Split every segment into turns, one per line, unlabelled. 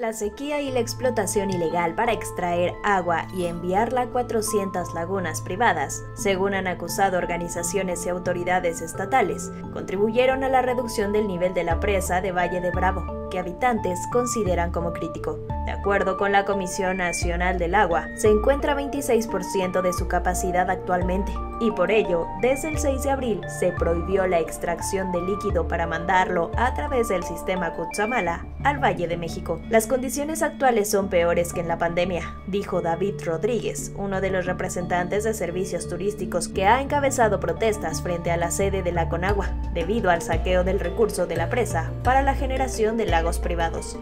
La sequía y la explotación ilegal para extraer agua y enviarla a 400 lagunas privadas, según han acusado organizaciones y autoridades estatales, contribuyeron a la reducción del nivel de la presa de Valle de Bravo que habitantes consideran como crítico. De acuerdo con la Comisión Nacional del Agua, se encuentra 26% de su capacidad actualmente y por ello, desde el 6 de abril se prohibió la extracción de líquido para mandarlo a través del sistema Cutzamala al Valle de México. Las condiciones actuales son peores que en la pandemia, dijo David Rodríguez, uno de los representantes de servicios turísticos que ha encabezado protestas frente a la sede de la Conagua, debido al saqueo del recurso de la presa para la generación de lagos privados.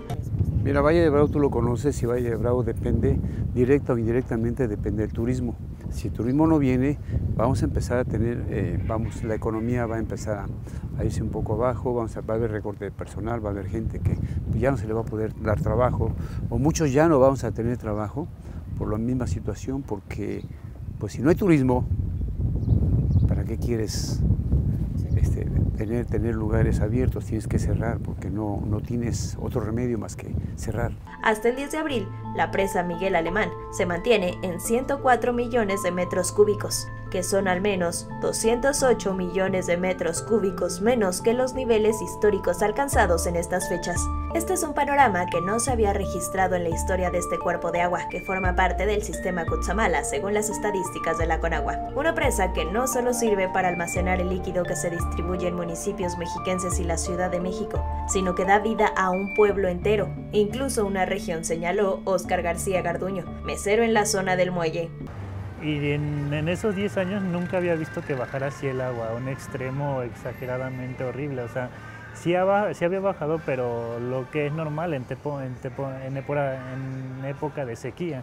Mira, Valle de Bravo tú lo conoces y Valle de Bravo depende, directa o indirectamente depende del turismo. Si el turismo no viene, vamos a empezar a tener, eh, vamos, la economía va a empezar a, irse un poco abajo, vamos va a haber recorte de personal, va a haber gente que ya no se le va a poder dar trabajo, o muchos ya no vamos a tener trabajo por la misma situación, porque pues si no hay turismo, ¿para qué quieres este, tener, tener lugares abiertos, tienes que cerrar porque no, no tienes otro remedio más que cerrar.
Hasta el 10 de abril, la presa Miguel Alemán se mantiene en 104 millones de metros cúbicos, que son al menos 208 millones de metros cúbicos menos que los niveles históricos alcanzados en estas fechas. Este es un panorama que no se había registrado en la historia de este cuerpo de agua que forma parte del sistema Cutzamala, según las estadísticas de la Conagua. Una presa que no solo sirve para almacenar el líquido que se distribuye en municipios mexiquenses y la Ciudad de México, sino que da vida a un pueblo entero, incluso una región, señaló Oscar García Garduño, mesero en la zona del muelle.
Y en, esos 10 años nunca había visto que bajara así el agua, a un extremo exageradamente horrible. O sea, sí, había bajado, pero lo que es normal en, en, en época de sequía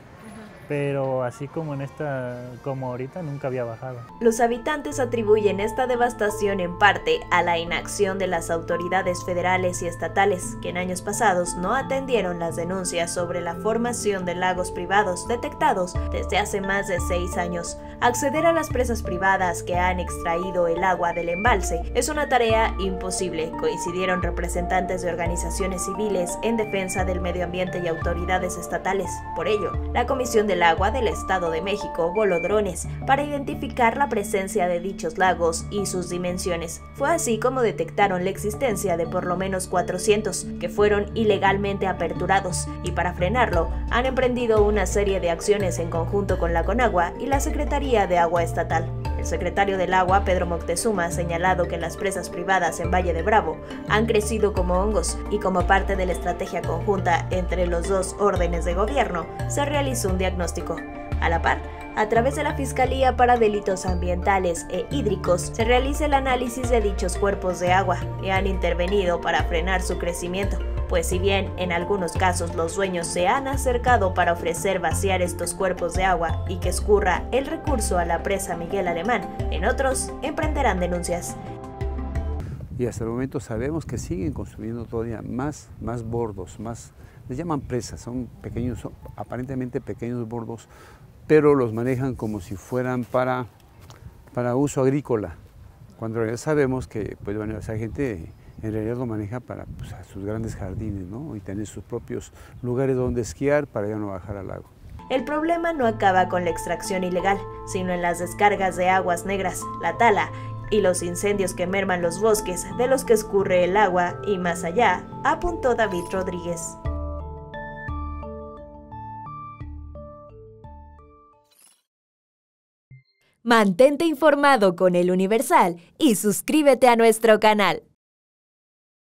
pero así como en esta, como ahorita, nunca había bajado.
Los habitantes atribuyen esta devastación en parte a la inacción de las autoridades federales y estatales, que en años pasados no atendieron las denuncias sobre la formación de lagos privados detectados desde hace más de seis años. Acceder a las presas privadas que han extraído el agua del embalse es una tarea imposible, coincidieron representantes de organizaciones civiles en defensa del medio ambiente y autoridades estatales. Por ello, la Comisión de el Agua del Estado de México voló drones para identificar la presencia de dichos lagos y sus dimensiones. Fue así como detectaron la existencia de por lo menos 400 que fueron ilegalmente aperturados y para frenarlo han emprendido una serie de acciones en conjunto con la Conagua y la Secretaría de Agua Estatal. Secretario del Agua, Pedro Moctezuma, ha señalado que las presas privadas en Valle de Bravo han crecido como hongos y como parte de la estrategia conjunta entre los dos órdenes de gobierno, se realizó un diagnóstico. A la par, a través de la Fiscalía para Delitos Ambientales e Hídricos, se realiza el análisis de dichos cuerpos de agua que han intervenido para frenar su crecimiento pues si bien en algunos casos los dueños se han acercado para ofrecer vaciar estos cuerpos de agua y que escurra el recurso a la presa Miguel Alemán, en otros emprenderán denuncias.
Y hasta el momento sabemos que siguen construyendo todavía más, más bordos, más, les llaman presas, son pequeños, aparentemente pequeños bordos, pero los manejan como si fueran para, para uso agrícola, cuando ya sabemos que pues, bueno, esa gente en realidad lo maneja para pues, sus grandes jardines ¿no? y tener sus propios lugares donde esquiar para ya no bajar al lago.
El problema no acaba con la extracción ilegal, sino en las descargas de aguas negras, la tala y los incendios que merman los bosques de los que escurre el agua y más allá, apuntó David Rodríguez. Mantente informado con el Universal y suscríbete a nuestro canal.